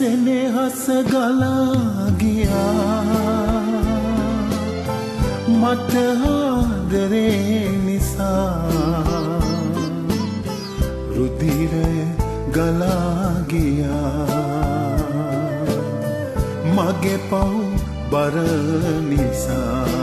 සෙනෙහස ගලාගියා මට ආදරේ නිසා රුධිරය ගලාගියා මගේ පව් බර නිසා